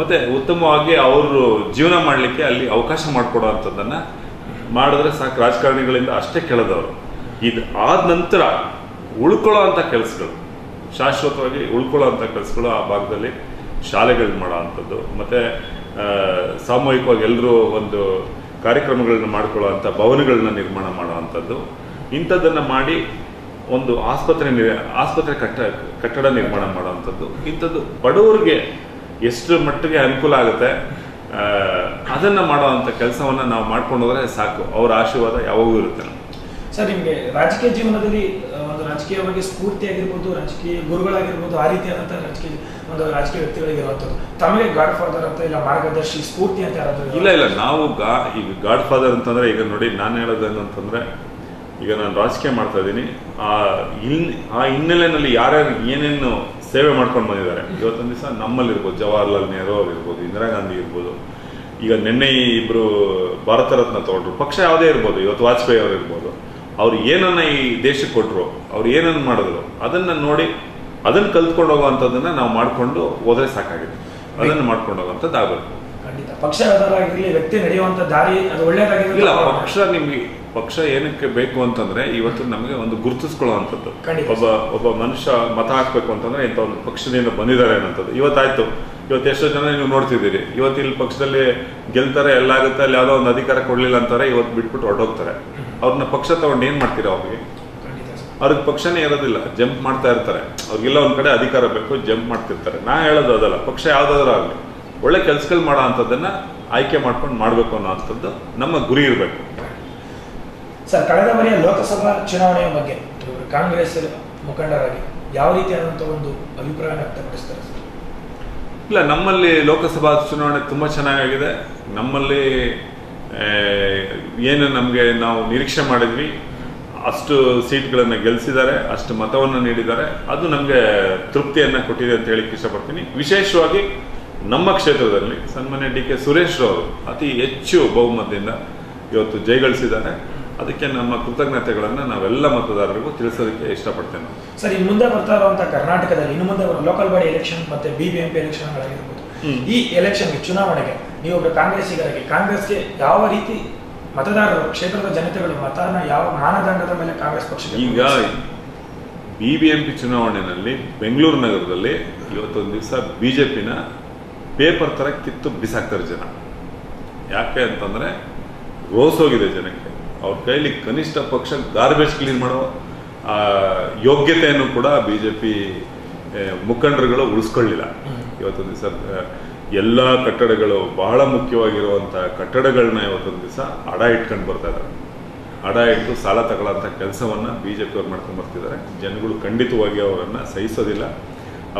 ಮತ್ತು ಉತ್ತಮವಾಗಿ ಅವರು ಜೀವನ ಮಾಡಲಿಕ್ಕೆ ಅಲ್ಲಿ ಅವಕಾಶ ಮಾಡಿಕೊಡುವಂಥದ್ದನ್ನು ಮಾಡಿದ್ರೆ ಸಾಕು. ರಾಜಕಾರಣಿಗಳಿಂದ ಅಷ್ಟೇ ಕೆಳದವರು. ಇದು ಆದ ನಂತರ ಉಳ್ಕೊಳ್ಳೋ ಅಂಥ ಕೆಲಸಗಳು. ಶಾಶ್ವತವಾಗಿ ಉಳ್ಕೊಳ್ಳೋ ಅಂಥ ಕೆಲಸಗಳು ಆ ಭಾಗದಲ್ಲಿ ಶಾಲೆಗಳು ಮಾಡೋ ಅಂಥದ್ದು. ಮತ್ತು ಸಾಮೂಹಿಕವಾಗಿ ಎಲ್ಲರೂ ಒಂದು ಕಾರ್ಯಕ್ರಮಗಳನ್ನ ಮಾಡ್ಕೊಳ್ಳೋ ಅಂಥ ಭವನಗಳನ್ನ ನಿರ್ಮಾಣ ಮಾಡೋ ಅಂಥದ್ದು. ಇಂಥದ್ದನ್ನು ಮಾಡಿ ಒಂದು ಆಸ್ಪತ್ರೆ ಆಸ್ಪತ್ರೆ ಕಟ್ಟ, ಕಟ್ಟಡ ನಿರ್ಮಾಣ ಮಾಡುವಂಥದ್ದು ಇಂಥದ್ದು ಬಡವರಿಗೆ ಎಷ್ಟು ಮಟ್ಟಿಗೆ ಅನುಕೂಲ ಆಗುತ್ತೆ? ಆ, ಮಾಡೋ ಮಾಡುವಂಥ ಕೆಲಸವನ್ನ ನಾವು ಮಾಡ್ಕೊಂಡು ಹೋದ್ರೆ ಸಾಕು. ಅವರ ಆಶೀರ್ವಾದ ಯಾವಾಗೂ ಇರುತ್ತೆ. ಸರ್ ನಿಮಗೆ ರಾಜಕೀಯ ಜೀವನದಲ್ಲಿ ಒಂದು ಒಂದು ರಾಜಕೀಯವಾಗಿ ಸ್ಫೂರ್ತಿ ಆಗಿರ್ಬೋದು ರಾಜಕೀಯ ಗುರುಗಳಾಗಿರ್ಬೋದು ಆ ರೀತಿಯಾದಂಥ ರಾಜಕೀಯ ಒಂದು ರಾಜಕೀಯ ವ್ಯಕ್ತಿಗಳಿಗಿರುವಂಥದ್ದು ತಮಗೆ ಗಾಡ್ ಫಾದರ್ ಅಂತ ಇಲ್ಲ ಮಾರ್ಗದರ್ಶಿ ಸ್ಫೂರ್ತಿ ಅಂತ ಯಾರಾದ್ರೂ ಇಲ್ಲ ಇಲ್ಲ. ನಾವು ಗಾ ಈಗ ಗಾಡ್ ಫಾದರ್ ಅಂತಂದ್ರೆ ಈಗ ನೋಡಿ ನಾನು ಹೇಳೋದೇನು ಅಂತಂದ್ರೆ ಈಗ ನಾನು ರಾಜಕೀಯ ಮಾಡ್ತಾ ಇದ್ದೀನಿ. ಆ ಹಿನ್ ಆ ಹಿನ್ನೆಲೆಯಲ್ಲಿ ಯಾರ್ಯಾರು ಏನೇನು ಸೇವೆ ಮಾಡ್ಕೊಂಡು ಬಂದಿದ್ದಾರೆ. ಇವತ್ತೊಂದು ದಿವಸ ನಮ್ಮಲ್ಲಿರ್ಬೋದು ಜವಾಹರ್ಲಾಲ್ ನೆಹರು ಅವ್ರಿರ್ಬೋದು ಇಂದಿರಾ ಗಾಂಧಿ ಇರ್ಬೋದು, ಈಗ ನಿನ್ನೆ ಈ ಇಬ್ರು ಭಾರತ ರತ್ನ ತಗೊಂಡ್ರು ಪಕ್ಷ ಯಾವುದೇ ಇರ್ಬೋದು, ಇವತ್ತು ವಾಜಪೇಯಿ ಅವರು ಇರ್ಬೋದು, ಅವ್ರು ಏನನ್ನ ಈ ದೇಶಕ್ಕೆ ಕೊಟ್ರು, ಅವ್ರು ಏನನ್ನ ಮಾಡಿದ್ರು, ಅದನ್ನ ನೋಡಿ, ಅದನ್ನ ಕಲ್ತ್ಕೊಂಡು ಹೋಗುವಂಥದ್ದನ್ನ ನಾವು ಮಾಡಿಕೊಂಡು ಹೋದ್ರೆ ಸಾಕಾಗಿದೆ. ಅದನ್ನು ಮಾಡ್ಕೊಂಡು ಹೋಗುವಂಥದ್ದು ಆಗಬೇಕು. ಪಕ್ಷ ಯಾವ್ದಾರಾಗಿರಲಿ ವ್ಯಕ್ತಿ ನಡೆಯುವಂತ ದಾರಿ ಅದು ಒಳ್ಳೇದಾಗಿರಲಿಲ್ಲ ಪಕ್ಷ ನಿಮ್ಗೆ ಪಕ್ಷ ಏನಕ್ಕೆ ಬೇಕು ಅಂತಂದ್ರೆ ಇವತ್ತು ನಮಗೆ ಒಂದು ಗುರುತಿಸ್ಕೊಳ್ಳುವಂಥದ್ದು. ಒಬ್ಬ ಒಬ್ಬ ಮನುಷ್ಯ ಮತ ಹಾಕ್ಬೇಕು ಅಂತಂದ್ರೆ ಇಂಥ ಒಂದು ಪಕ್ಷದಿಂದ ಬಂದಿದ್ದಾರೆ ಅನ್ನೋಂಥದ್ದು. ಇವತ್ತಾಯ್ತು. ಇವತ್ತು ಎಷ್ಟೋ ಜನ ನೀವು ನೋಡ್ತಿದ್ದೀರಿ. ಇವತ್ತು ಇಲ್ಲಿ ಪಕ್ಷದಲ್ಲಿ ಗೆಲ್ತಾರೆ ಎಲ್ಲ ಆಗುತ್ತೆ ಅಲ್ಲಿ ಯಾವುದೋ ಒಂದು ಅಧಿಕಾರ ಕೊಡ್ಲಿಲ್ಲ ಅಂತಾರೆ ಇವತ್ತು ಬಿಟ್ಬಿಟ್ಟು ಹೊರಟೋಗ್ತಾರೆ. ಅವ್ರನ್ನ ಪಕ್ಷ ತಗೊಂಡು ಏನ್ ಮಾಡ್ತೀರಾ ಅವ್ರಿಗೆ. ಅವ್ರಿಗೆ ಪಕ್ಷನೇ ಇರೋದಿಲ್ಲ. ಜಂಪ್ ಮಾಡ್ತಾ ಇರ್ತಾರೆ. ಅವ್ರಿಗೆಲ್ಲ ಒಂದ್ ಕಡೆ ಅಧಿಕಾರ ಬೇಕು ಜಂಪ್ ಮಾಡ್ತಿರ್ತಾರೆ. ನಾ ಹೇಳೋದು ಅದಲ್ಲ. ಪಕ್ಷ ಯಾವ್ದಾದ್ರು ಆಗಲಿ. ಒಳ್ಳೆ ಕೆಲಸಗಳು ಮಾಡೋ ಅಂಥದ್ದನ್ನು ಆಯ್ಕೆ ಮಾಡ್ಕೊಂಡು ಮಾಡಬೇಕು ಅನ್ನೋ ಅಂಥದ್ದು ನಮ್ಮ ಗುರಿ ಇರಬೇಕು. ಸರ್ ಕಳೆದ ಬಾರಿಯ ಲೋಕಸಭಾ ಚುನಾವಣೆಯ ಬಗ್ಗೆ ಕಾಂಗ್ರೆಸ್ ಮುಖಂಡರಾಗಿ ಯಾವ ರೀತಿಯಾದಂಥ ಒಂದು ಅಭಿಪ್ರಾಯ ವ್ಯಕ್ತಪಡಿಸ್ತಾರೆ ಸರ್? ಇಲ್ಲ ನಮ್ಮಲ್ಲಿ ಲೋಕಸಭಾ ಚುನಾವಣೆ ತುಂಬ ಚೆನ್ನಾಗಿದೆ ನಮ್ಮಲ್ಲಿ ಏನು ನಮಗೆ ನಾವು ನಿರೀಕ್ಷೆ ಮಾಡಿದ್ವಿ. ಅಷ್ಟು ಸೀಟ್ಗಳನ್ನು ಗೆಲ್ಲಿಸಿದ್ದಾರೆ ಅಷ್ಟು ಮತವನ್ನು ನೀಡಿದ್ದಾರೆ. ಅದು ನಮಗೆ ತೃಪ್ತಿಯನ್ನು ಕೊಟ್ಟಿದೆ ಅಂತ ಹೇಳಿಕ್ಕೆ ಇಷ್ಟಪಡ್ತೀನಿ. ವಿಶೇಷವಾಗಿ ನಮ್ಮ ಕ್ಷೇತ್ರದಲ್ಲಿ ಸನ್ಮಾನ್ಯ ಡಿ ಕೆ ಸುರೇಶ್ ಅವರು ಅತಿ ಹೆಚ್ಚು ಬಹುಮತದಿಂದ ಇವತ್ತು ಜಯಗಳಿಸಿದ್ದಾರೆ ಅದಕ್ಕೆ ನಮ್ಮ ಕೃತಜ್ಞತೆಗಳನ್ನು ನಾವೆಲ್ಲ ಮತದಾರರಿಗೂ ತಿಳಿಸೋದಕ್ಕೆ ಇಷ್ಟಪಡ್ತೇನೆ. ಸರ್ ಇನ್ನು ಮುಂದೆ ಬರ್ತಾ ಇರುವಂತಹ ಕರ್ನಾಟಕದಲ್ಲಿ ಇನ್ನು ಮುಂದೆ ಅವರು ಲೋಕಲ್ ಬಾಡಿ ಎಲೆಕ್ಷನ್ ಮತ್ತೆ ಬಿ ಬಿ ಎಂ ಪಿ ಎಲೆಕ್ಷನ್ಗಳಾಗಿರ್ಬೋದು ಈ ಎಲೆಕ್ಷನ್ ಚುನಾವಣೆಗೆ ನೀವು ಒಬ್ಬ ಕಾಂಗ್ರೆಸ್ ಕಾಂಗ್ರೆಸ್ಗೆ ಯಾವ ರೀತಿ ಮತದಾರರು ಕ್ಷೇತ್ರದ ಜನತೆಗಳು ಮತನ ಯಾವ ಮಾನದಂಡದ ಮೇಲೆ ಕಾಂಗ್ರೆಸ್ ಪಕ್ಷ ಈಗ ಬಿ ಬಿ ಎಂ ಪಿ ಚುನಾವಣೆಯಲ್ಲಿ ಬೆಂಗಳೂರು ನಗರದಲ್ಲಿ ಇವತ್ತೊಂದು ದಿವಸ ಬಿಜೆಪಿನ ಪೇಪರ್ ಥರ ಕಿತ್ತು ಬಿಸಾಕ್ತಾರೆ ಜನ. ಯಾಕೆ ಅಂತಂದರೆ ರೋಸ್ ಹೋಗಿದೆ ಜನಕ್ಕೆ. ಅವ್ರ ಕೈಲಿ ಕನಿಷ್ಠ ಪಕ್ಷ ಗಾರ್ಬೇಜ್ ಕ್ಲೀನ್ ಮಾಡೋ ಯೋಗ್ಯತೆಯನ್ನು ಕೂಡ ಬಿ ಜೆ ಪಿ ಮುಖಂಡರುಗಳು ಉಳಿಸ್ಕೊಳ್ಳಿಲ್ಲ. ಇವತ್ತೊಂದು ದಿವಸ ಎಲ್ಲ ಕಟ್ಟಡಗಳು ಬಹಳ ಮುಖ್ಯವಾಗಿರುವಂತಹ ಕಟ್ಟಡಗಳನ್ನ ಇವತ್ತೊಂದು ದಿವಸ ಅಡ ಇಟ್ಕೊಂಡು ಬರ್ತಾ ಇದ್ದಾರೆ ಅಡ ಇಟ್ಟು ಸಾಲ ತಗೊಳ್ಳೋಂಥ ಕೆಲಸವನ್ನ ಪಿ ಅವ್ರು ಮಾಡ್ಕೊಂಡು ಬರ್ತಿದ್ದಾರೆ. ಜನಗಳು ಖಂಡಿತವಾಗಿ ಅವರನ್ನು ಸಹಿಸೋದಿಲ್ಲ.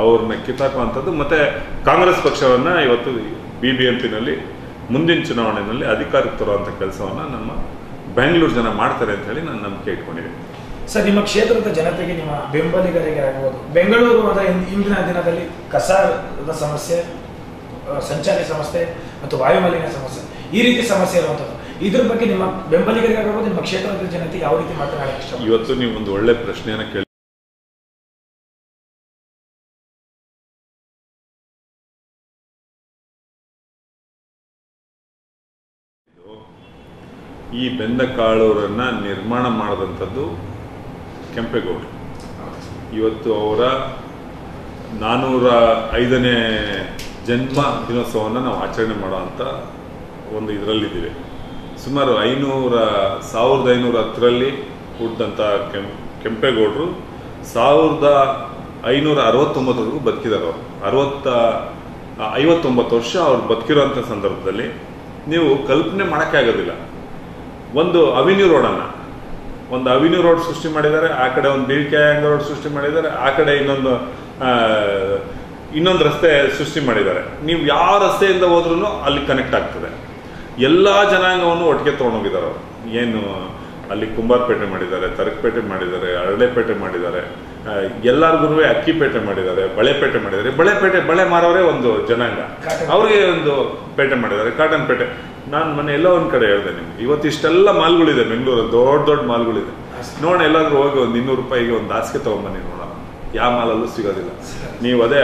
ಅವ್ರನ್ನ ಕಿತ್ತಾಕುವಂಥದ್ದು. ಮತ್ತೆ ಕಾಂಗ್ರೆಸ್ ಪಕ್ಷವನ್ನ ಇವತ್ತು ಬಿ ಬಿ ಎಂ ಪಿನಲ್ಲಿ ಮುಂದಿನ ಚುನಾವಣೆಯಲ್ಲಿ ಅಧಿಕಾರಕ್ಕೆ ತರುವಂಥ ಕೆಲಸವನ್ನ ನಮ್ಮ ಬೆಂಗಳೂರು ಜನ ಮಾಡ್ತಾರೆ ಅಂತ ಹೇಳಿ ನಾನು ನಂಬಿಕೆ ಇಟ್ಕೊಂಡಿದ್ದೀನಿ. ಸರ್ ನಿಮ್ಮ ಕ್ಷೇತ್ರದ ಜನತೆಗೆ ನಿಮ್ಮ ಬೆಂಬಲಿಗರಿಗೆ ಆಗ್ಬೋದು ಬೆಂಗಳೂರು ಅದ ಇಂದಿನ ದಿನದಲ್ಲಿ ಕಸದ ಸಮಸ್ಯೆ ಸಂಚಾರಿ ಸಮಸ್ಯೆ ಮತ್ತು ವಾಯುಮಾಲಿನ್ಯ ಸಮಸ್ಯೆ ಈ ರೀತಿ ಸಮಸ್ಯೆ ಇರುವಂಥದ್ದು. ಇದ್ರ ಬಗ್ಗೆ ನಿಮ್ಮ ಬೆಂಬಲಿಗರಿಗೆ ಆಗಬಹುದು ನಿಮ್ಮ ಕ್ಷೇತ್ರದ ಜನತೆ ಯಾವ ರೀತಿ ಮಾತನಾಡಕ್ಕೆ ಇವತ್ತು ನೀವು ಒಂದು ಒಳ್ಳೆ ಪ್ರಶ್ನೆಯನ್ನು ಕೇಳಿ ಈ ಬೆಂದ ಕಾಳೂರನ್ನು ನಿರ್ಮಾಣ ಮಾಡಿದಂಥದ್ದು ಕೆಂಪೇಗೌಡ. ಇವತ್ತು ಅವರ ನಾನ್ನೂರ ಐದನೇ ಜನ್ಮ ದಿನೋತ್ಸವವನ್ನು ನಾವು ಆಚರಣೆ ಮಾಡುವಂಥ ಒಂದು ಇದರಲ್ಲಿದ್ದೀವಿ. ಸುಮಾರು ಐನೂರ, ಸಾವಿರದ ಐನೂರ ಹತ್ತರಲ್ಲಿ ಹುಟ್ಟಿದಂಥ ಕೆಂ, ಕೆಂಪೇಗೌಡರು ಸಾವಿರದ ಐನೂರ ಅರವತ್ತೊಂಬತ್ತರವರೆಗೂ ಬದುಕಿದ್ದಾರೆ ಅವರು. ಅರವತ್ತ, ಐವತ್ತೊಂಬತ್ತು ವರ್ಷ ಅವ್ರು ಬದುಕಿರೋಂಥ ಸಂದರ್ಭದಲ್ಲಿ ನೀವು ಕಲ್ಪನೆ ಮಾಡೋಕ್ಕೆ ಆಗೋದಿಲ್ಲ. ಒಂದು ಅವಿನ್ಯೂ ಅನ್ನ ಒಂದು ಅವಿನ್ಯೂ ರೋಡ್ ಸೃಷ್ಟಿ ಮಾಡಿದ್ದಾರೆ ಆ ಕಡೆ ಒಂದು ಬೀಳ್ಕಾಯಂಗ ರೋಡ್ ಸೃಷ್ಟಿ ಮಾಡಿದ್ದಾರೆ ಆ ಕಡೆ ಇನ್ನೊಂದು ಇನ್ನೊಂದು ರಸ್ತೆ ಸೃಷ್ಟಿ ಮಾಡಿದ್ದಾರೆ. ನೀವು ಯಾವ ರಸ್ತೆಯಿಂದ ಹೋದ್ರೂ ಅಲ್ಲಿ ಕನೆಕ್ಟ್ ಆಗ್ತದೆ. ಎಲ್ಲ ಜನಾಂಗವನ್ನು ಒಟ್ಟಿಗೆ ತೊಗೊಂಡೋಗಿದ್ದಾರೆ ಅವರು. ಏನು ಅಲ್ಲಿ ಕುಂಬಾರಪೇಟೆ ಮಾಡಿದ್ದಾರೆ ತರಕಪೇಟೆ ಮಾಡಿದ್ದಾರೆ ಅರಳೆಪೇಟೆ ಮಾಡಿದ್ದಾರೆ ಎಲ್ಲರಿಗೂ ಅಕ್ಕಿಪೇಟೆ ಮಾಡಿದ್ದಾರೆ ಬಳೆಪೇಟೆ ಮಾಡಿದ್ದಾರೆ. ಬಳೆಪೇಟೆ ಬಳೆ ಮಾರೋರೇ ಒಂದು ಜನಾಂಗ. ಅವ್ರಿಗೆ ಒಂದು ಪೇಟೆ ಮಾಡಿದ್ದಾರೆ ಕಾಟನ್ ಪೇಟೆ. ನಾನು ಮೊನ್ನೆ ಎಲ್ಲ ಒಂದ್ ಕಡೆ ಹೇಳಿದೆ ನಿಮ್ಗೆ. ಇವತ್ತು ಇಷ್ಟೆಲ್ಲ ಮಾಲ್ಗಳಿದೆ ಬೆಂಗಳೂರಲ್ಲಿ ದೊಡ್ಡ ದೊಡ್ಡ ಮಾಲ್ಗಳಿದೆ. ನೋಡ ಎಲ್ಲಾದ್ರೂ ಹೋಗಿ ಒಂದು ಇನ್ನೂರು ರೂಪಾಯಿಗೆ ಒಂದು ಹಾಸಿಗೆ ತೊಗೊಂಬನ್ನಿ ನೋಡೋಣ ಯಾವ ಮಾಲಲ್ಲೂ ಸಿಗೋದಿಲ್ಲ. ನೀವು ಅದೇ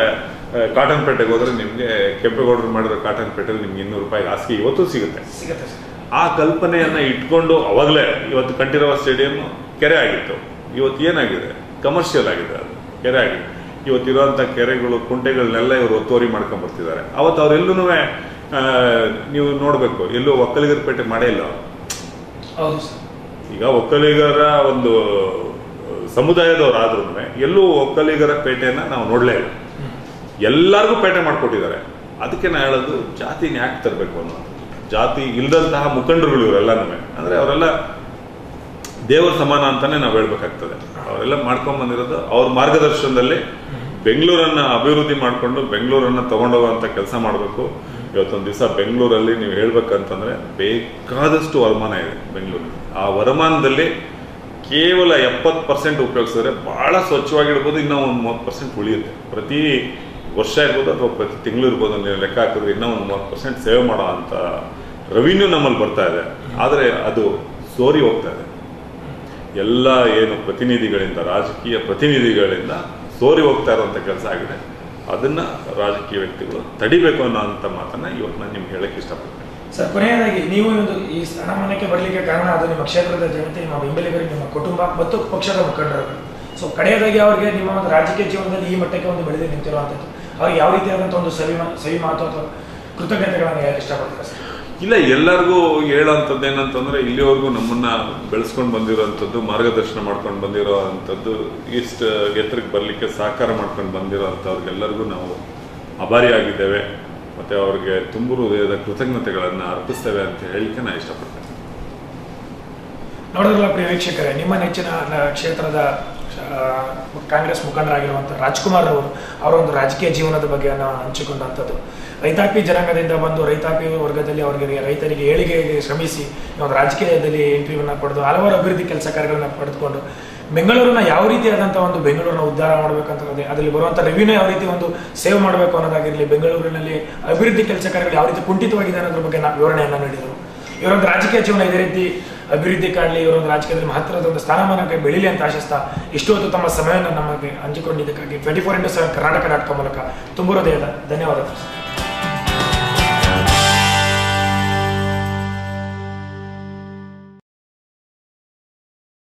ಕಾಟನ್ ಪೇಟೆಗೆ ಹೋದ್ರೆ ನಿಮ್ಗೆ ಕೆಂಪೇಗೌಡರು ಮಾಡಿರೋ ಕಾಟನ್ ಪೇಟೆಲಿ ನಿಮ್ಗೆ ಇನ್ನೂರು ರೂಪಾಯಿ ಹಾಸಿಗೆ ಇವತ್ತು ಸಿಗುತ್ತೆ. ಆ ಕಲ್ಪನೆಯನ್ನ ಇಟ್ಕೊಂಡು ಅವಾಗಲೇ ಇವತ್ತು ಕಂಠೀರವ ಸ್ಟೇಡಿಯಂ ಕೆರೆ ಆಗಿತ್ತು. ಇವತ್ತು ಏನಾಗಿದೆ? ಕಮರ್ಷಿಯಲ್ ಆಗಿದೆ ಅದು. ಕೆರೆ ಆಗಿದೆ. ಇವತ್ತಿರುವಂಥ ಕೆರೆಗಳು ಕುಂಟೆಗಳನ್ನೆಲ್ಲ ಇವರು ಒತ್ತುವರಿ ಮಾಡ್ಕೊಂಡ್ಬರ್ತಿದ್ದಾರೆ ಅವತ್ತು ಅವರೆಲ್ಲೂ ನೀವು ನೋಡಬೇಕು. ಎಲ್ಲೂ ಒಕ್ಕಲಿಗರ ಪೇಟೆ ಮಾಡೇ ಇಲ್ಲ. ಈಗ ಒಕ್ಕಲಿಗರ ಒಂದು ಸಮುದಾಯದವರಾದ್ರೂ ಎಲ್ಲೂ ಒಕ್ಕಲಿಗರ ಪೇಟೆಯನ್ನ ನಾವು ನೋಡಲೇ ಇಲ್ಲ. ಎಲ್ಲರಿಗೂ ಪೇಟೆ ಮಾಡಿಕೊಟ್ಟಿದ್ದಾರೆ. ಅದಕ್ಕೆ ನಾ ಹೇಳೋದು ಜಾತಿನ ಯಾಕೆ ತರಬೇಕು ಅನ್ನೋ ಜಾತಿ ಇಲ್ಲದಂತಹ ಮುಖಂಡರುಗಳು ಇವರೆಲ್ಲನೂ ಅಂದ್ರೆ ಅವರೆಲ್ಲ ದೇವರ ಸಮಾನ ಅಂತಾನೆ ನಾವು ಹೇಳ್ಬೇಕಾಗ್ತದೆ. ಅವರೆಲ್ಲ ಮಾಡ್ಕೊಂಡ್ ಬಂದಿರೋದು ಅವ್ರ ಮಾರ್ಗದರ್ಶನದಲ್ಲಿ. ಬೆಂಗಳೂರನ್ನ ಅಭಿವೃದ್ಧಿ ಮಾಡಿಕೊಂಡು ಬೆಂಗಳೂರನ್ನ ತಗೊಂಡೋಗುವಂತ ಕೆಲಸ ಮಾಡಬೇಕು. ಇವತ್ತೊಂದು ದಿವಸ ಬೆಂಗಳೂರಲ್ಲಿ ನೀವು ಹೇಳ್ಬೇಕಂತಂದ್ರೆ ಬೇಕಾದಷ್ಟು ವರಮಾನ ಇದೆ ಬೆಂಗಳೂರು. ಆ ವರಮಾನದಲ್ಲಿ ಕೇವಲ ಎಪ್ಪತ್ತು ಪರ್ಸೆಂಟ್ ಉಪಯೋಗಿಸಿದ್ರೆ ಬಹಳ ಸ್ವಚ್ಛವಾಗಿಡ್ಬೋದು ಇನ್ನೂ ಒಂದು ಮೂವತ್ತು ಪರ್ಸೆಂಟ್ ಉಳಿಯುತ್ತೆ. ಪ್ರತಿ ವರ್ಷ ಇರ್ಬೋದು ಅಥವಾ ಪ್ರತಿ ತಿಂಗಳು ಇರ್ಬೋದು ನೀವು ಲೆಕ್ಕ ಹಾಕಿದ್ರೆ ಇನ್ನೂ ಒಂದು ಮೂವತ್ತು ಪರ್ಸೆಂಟ್ ಸೇವ್ ಮಾಡೋ ಅಂತ ರೆವಿನ್ಯೂ ನಮ್ಮಲ್ಲಿ ಬರ್ತಾ ಇದೆ. ಆದರೆ ಅದು ಸೋರಿ ಹೋಗ್ತಾ ಇದೆ. ಎಲ್ಲ ಏನು ಪ್ರತಿನಿಧಿಗಳಿಂದ, ರಾಜಕೀಯ ಪ್ರತಿನಿಧಿಗಳಿಂದ ಸೋರಿ ಹೋಗ್ತಾ ಇರೋಂಥ ಕೆಲಸ ಆಗಿದೆ. ಅದನ್ನ ರಾಜಕೀಯ ವ್ಯಕ್ತಿಗಳು ತಡಿಬೇಕು ಅನ್ನೋ ಅಂತ ಮಾತನ್ನ ಇವತ್ತು ನಾನು ನಿಮ್ಗೆ ಹೇಳಕ್ ಇಷ್ಟಪಡ್ತೀನಿ. ಸರ್, ಕೊನೆಯದಾಗಿ ನೀವು ಒಂದು ಈ ಸ್ಥಾನಮಾನಕ್ಕೆ ಬರಲಿಕ್ಕೆ ಕಾರಣ ಅದು ನಿಮ್ಮ ಕ್ಷೇತ್ರದ ಜನತೆ, ನಿಮ್ಮ ಬೆಂಬಲಿಗರು, ನಿಮ್ಮ ಕುಟುಂಬ ಮತ್ತು ಪಕ್ಷದ ಮುಖಂಡರು. ಸೊ ಕಡೆಯದಾಗಿ ಅವರಿಗೆ ನಿಮ್ಮ ಒಂದು ರಾಜಕೀಯ ಜೀವನದಲ್ಲಿ ಈ ಮಟ್ಟಕ್ಕೆ ಒಂದು ಬೆಳೆದು ನಿಂತಿರುವಂಥದ್ದು ಅವ್ರಿಗೆ ಯಾವ ರೀತಿಯಾದಂಥ ಒಂದು ಸವಿ ಸವಿ ಮಾತು ಅಥವಾ ಕೃತಜ್ಞತೆಗಳನ್ನು ಹೇಳಕ್ಕೆ ಇಷ್ಟಪಡ್ತಾರೆ ಸರ್? ಇಲ್ಲ, ಎಲ್ಲರಿಗೂ ಹೇಳೋಂಥದ್ದು ಏನಂತಂದ್ರೆ, ಇಲ್ಲಿವರೆಗೂ ನಮ್ಮನ್ನ ಬೆಳೆಸ್ಕೊಂಡು ಬಂದಿರೋಂಥದ್ದು, ಮಾರ್ಗದರ್ಶನ ಮಾಡ್ಕೊಂಡು ಬಂದಿರೋ ಅಂಥದ್ದು ಇಷ್ಟು ಎತ್ತರಕ್ಕೆ ಬರಲಿಕ್ಕೆ ಸಹಕಾರ ಮಾಡ್ಕೊಂಡು ಬಂದಿರೋ ಅಂಥವ್ರಿಗೆಲ್ಲರಿಗೂ ನಾವು ಅಭಾರಿಯಾಗಿದ್ದೇವೆ ಮತ್ತು ಅವ್ರಿಗೆ ತುಂಬು ಹೃದಯದ ಕೃತಜ್ಞತೆಗಳನ್ನು ಅರ್ಪಿಸ್ತೇವೆ ಅಂತ ಹೇಳಿಕ್ಕೆ ನಾನು ಇಷ್ಟಪಡ್ತೇನೆ. ನೋಡಿದ್ರಲ್ಲ ಪ್ರಿಯ ವೀಕ್ಷಕರೇ, ನಿಮ್ಮ ನೆಚ್ಚಿನ ಕ್ಷೇತ್ರದ ಕಾಂಗ್ರೆಸ್ ಮುಖಂಡರಾಗಿರುವಂಥ ರಾಜ್ಕುಮಾರ್ ಅವರು, ಅವರ ಒಂದು ರಾಜಕೀಯ ಜೀವನದ ಬಗ್ಗೆ ಹಂಚಿಕೊಂಡಂಥದ್ದು. ರೈತಾಪಿ ಜನಾಂಗದಿಂದ ಬಂದು ರೈತಾಪಿ ವರ್ಗದಲ್ಲಿ ಅವರಿಗೆ ರೈತರಿಗೆ ಏಳಿಗೆಗೆ ಶ್ರಮಿಸಿ, ಒಂದು ರಾಜಕೀಯದಲ್ಲಿ ಎಂಟ್ರಿಯನ್ನು ಪಡೆದು, ಹಲವಾರು ಅಭಿವೃದ್ಧಿ ಕೆಲಸ ಕಾರ್ಯಗಳನ್ನ ಪಡೆದುಕೊಂಡು ಬೆಂಗಳೂರನ್ನ ಯಾವ ರೀತಿಯಾದಂಥ ಒಂದು ಬೆಂಗಳೂರನ್ನ ಉದ್ಧಾರ ಮಾಡಬೇಕಂತಂದ್ರೆ ಅದರಲ್ಲಿ ಬರುವಂಥ ರೆವಿನ್ಯೂ ಯಾವ ರೀತಿ ಒಂದು ಸೇವ್ ಮಾಡಬೇಕು ಅನ್ನೋದಾಗಿರಲಿ, ಬೆಂಗಳೂರಿನಲ್ಲಿ ಅಭಿವೃದ್ಧಿ ಕೆಲಸ ಕಾರ್ಯಗಳು ಯಾವ ರೀತಿ ಕುಂಠಿತವಾಗಿದೆ ಅನ್ನೋದ್ರ ಬಗ್ಗೆ ನಾವು ವಿವರಣೆಯನ್ನು ನೀಡಿದರು. ಇವರೊಂದು ರಾಜಕೀಯ ಜೀವನ ಇದೇ ರೀತಿ ಅಭಿವೃದ್ಧಿ ಕಾಣಲಿ, ಇವರೊಂದು ರಾಜಕೀಯದಲ್ಲಿ ಮಹತ್ತರದ ಒಂದು ಸ್ಥಾನಮಾನಕ್ಕೆ ಬೆಳೀಲಿ ಅಂತ ಆಶಿಸ್ತಾ ಇಷ್ಟೊತ್ತು ತಮ್ಮ ಸಮಯವನ್ನು ನಮಗೆ ಹಂಚಿಕೊಂಡಿದ್ದಕ್ಕಾಗಿ twenty four into seven Karnataka dot ಮೂಲಕ ತುಂಬ ಹೃದಯದ ಧನ್ಯವಾದಗಳು.